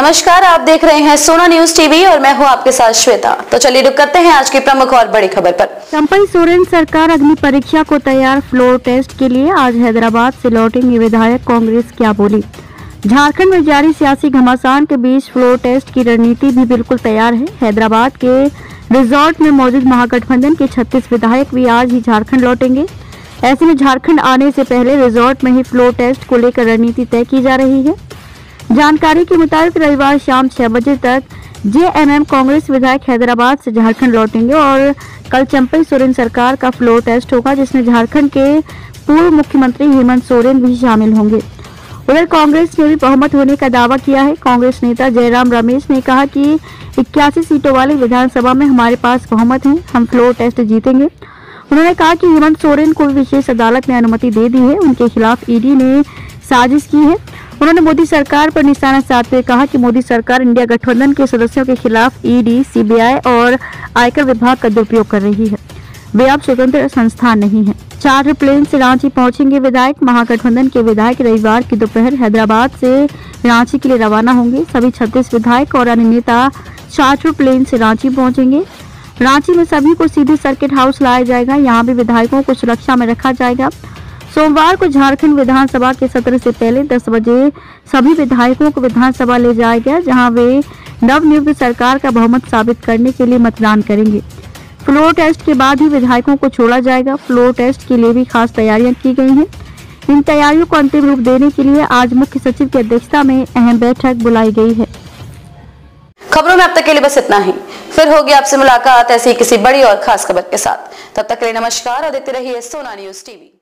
नमस्कार, आप देख रहे हैं सोना न्यूज़ टीवी और मैं हूँ आपके साथ श्वेता। तो चलिए रुक करते हैं आज की प्रमुख और बड़ी खबर पर। चंपई सोरेन सरकार अग्नि परीक्षा को तैयार फ्लोर टेस्ट के लिए आज हैदराबाद से लौटेंगे विधायक कांग्रेस, क्या बोली? झारखंड में जारी सियासी घमासान के बीच फ्लोर टेस्ट की रणनीति भी बिल्कुल तैयार है। हैदराबाद के रिजॉर्ट में मौजूद महागठबंधन के 36 विधायक भी आज ही झारखंड लौटेंगे। ऐसे में झारखंड आने से पहले रिजॉर्ट में ही फ्लोर टेस्ट को लेकर रणनीति तय की जा रही है। जानकारी के मुताबिक रविवार शाम छह बजे तक जेएमएम कांग्रेस विधायक हैदराबाद से झारखंड लौटेंगे और कल चंपई सोरेन सरकार का फ्लोर टेस्ट होगा, जिसमें झारखंड के पूर्व मुख्यमंत्री हेमंत सोरेन भी शामिल होंगे। उधर कांग्रेस ने भी बहुमत होने का दावा किया है। कांग्रेस नेता जयराम रमेश ने कहा कि इक्यासी सीटों वाली विधानसभा में हमारे पास बहुमत है, हम फ्लोर टेस्ट जीतेंगे। उन्होंने कहा कि हेमंत सोरेन को विशेष अदालत ने अनुमति दे दी है। उनके खिलाफ ईडी ने साजिश की है। उन्होंने मोदी सरकार पर निशाना साधते हुए कहा कि मोदी सरकार इंडिया गठबंधन के सदस्यों के खिलाफ ईडी, सीबीआई और आयकर विभाग का दुरुपयोग कर रही है। वे अब स्वतंत्र संस्थान नहीं है। चार्टर प्लेन से रांची पहुँचेंगे विधायक। महागठबंधन के विधायक रविवार की दोपहर हैदराबाद से रांची के लिए रवाना होंगे। सभी छत्तीस विधायक और अन्य नेता चार्टर प्लेन से रांची पहुँचेंगे। रांची में सभी को सीधे सर्किट हाउस लाया जाएगा। यहाँ भी विधायकों को सुरक्षा में रखा जाएगा। सोमवार को झारखंड विधानसभा के सत्र से पहले 10 बजे सभी विधायकों को विधानसभा ले जाया गया, जहाँ वे नवनियुक्त सरकार का बहुमत साबित करने के लिए मतदान करेंगे। फ्लोर टेस्ट के बाद ही विधायकों को छोड़ा जाएगा। फ्लोर टेस्ट के लिए भी खास तैयारियाँ की गई हैं। इन तैयारियों को अंतिम रूप देने के लिए आज मुख्य सचिव की अध्यक्षता में अहम बैठक बुलाई गई है। खबरों में अब तक के लिए बस इतना ही। फिर होगी आपसे मुलाकात ऐसी किसी बड़ी और खास खबर के साथ। तब तक के लिए नमस्कार। और देखते रहिए सोना न्यूज़ टीवी।